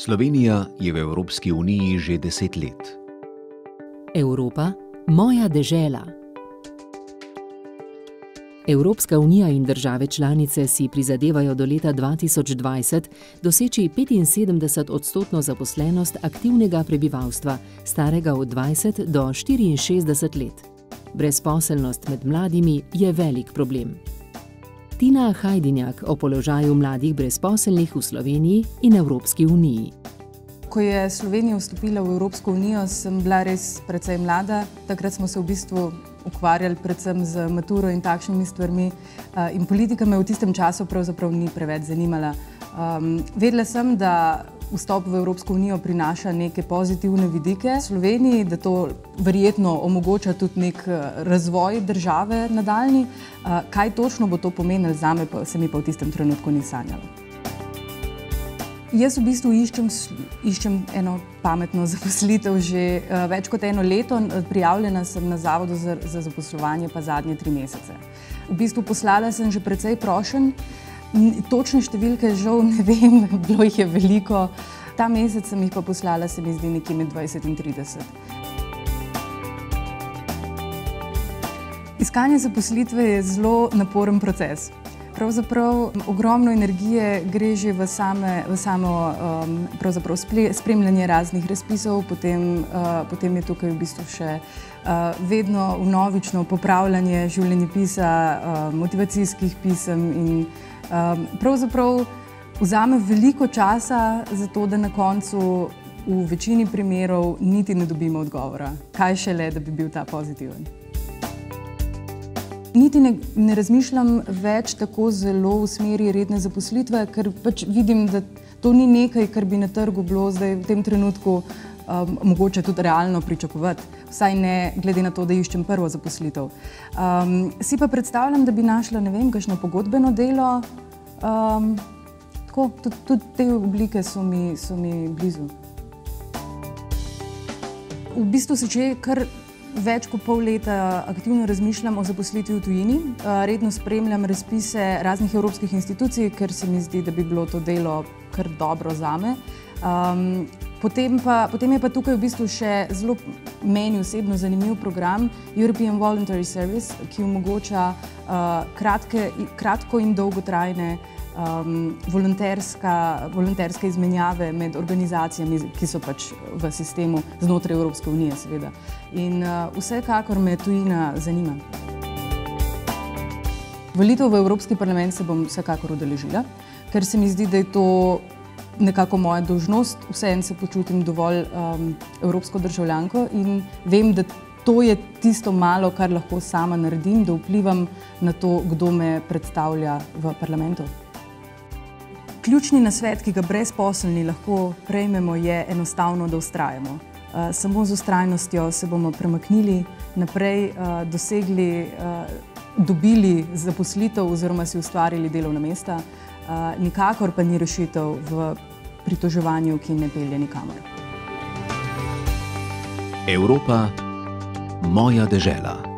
Slovenija je v Evropski uniji že deset let. Evropa, moja dežela. Evropska unija in države članice si prizadevajo do leta 2020 doseči 75 odstotno zaposlenost aktivnega prebivalstva, starega od 20 do 64 let. Brezposelnost med mladimi je velik problem. Tina Hajdinjak o položaju mladih brezposelnih v Sloveniji in Evropski uniji. Ko je Slovenija vstopila v Evropsko unijo, sem bila res precej mlada. Takrat smo se v bistvu ukvarjali predvsem z maturo in takšnimi stvarmi. In politika me v tistem času pravzaprav ni preveč zanimala. Um, vedela sem, da vstop v Evropsko unijo prinaša neke pozitivne vidike Sloveniji, da to verjetno omogoča tudi nek eh, razvoj države nadaljni. Eh, kaj točno bo to pomenilo za me, pa se mi pa v tistem trenutku ni sanjalo. Jaz v bistvu iščem, iščem eno pametno zaposlitev že uh, več kot eno leto. Prijavljena sem na Zavodu za, za zaposlovanje pa zadnje tri mesece. V bistvu poslala sem že precej prošen, Točne številke žal ne vem, bilo jih je veliko. Ta mesec sem jih pa poslala, se mi zdi, nekje med 20 in 30. Iskanje zaposlitve je zelo naporen proces. Pravzaprav ogromno energije gre že v, same, v samo um, spremljanje raznih razpisov, potem, uh, potem je tukaj v bistvu še uh, vedno vnovično popravljanje življenjepisa, uh, motivacijskih pisem in Um, pravzaprav vzame veliko časa za to, da na koncu v večini primerov niti ne dobimo odgovora, kaj šele, da bi bil ta pozitiven. Niti ne, ne razmišljam več tako zelo v smeri redne zaposlitve, ker pač vidim, da to ni nekaj, kar bi na trgu bilo zdaj v tem trenutku um, mogoče tudi realno pričakovati, vsaj ne glede na to, da iščem prvo zaposlitev. Um, si pa predstavljam, da bi našla, ne vem, kakšno pogodbeno delo, Um, tako, tudi, tudi te oblike so mi, so mi blizu. V bistvu se že kar več kot pol leta aktivno razmišljam o zaposlitvi v tujini. Redno spremljam razpise raznih evropskih institucij, ker se mi zdi, da bi bilo to delo kar dobro za me. Um, potem, pa, potem je pa tukaj v bistvu še zelo meni osebno zanimiv program European Voluntary Service, ki omogoča uh, kratke, kratko in dolgotrajne um, volonterske izmenjave med organizacijami, ki so pač v sistemu znotraj Evropske unije, seveda. In uh, vsekakor me tujina zanima. Volitev v Evropski parlament se bom vsekakor udeležila, ker se mi zdi, da je to nekako moja dožnost, vseeno se počutim dovolj um, evropsko državljanko in vem, da to je tisto malo, kar lahko sama naredim, da vplivam na to, kdo me predstavlja v parlamentu. Ključni nasvet, ki ga brezposelni lahko prejmemo, je enostavno, da ustrajamo. Uh, samo z ustrajnostjo se bomo premaknili naprej, uh, dosegli, uh, dobili zaposlitev oziroma si ustvarili delovna mesta. Nikakor pa ni rešitev v pritoževanju, ki ne pelje nikamor. Evropa, moja dežela.